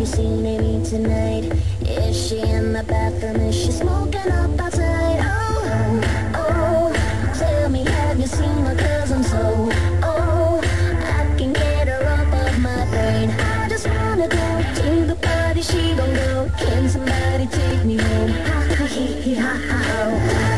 you seen Amy tonight? Is she in the bathroom? Is she smoking up outside? Oh, oh, tell me, have you seen her? Cause I'm so, oh, I can get her off of my brain. I just wanna go to the party, she gon' go. Can somebody take me home? Ha ha he he ha ha. Oh.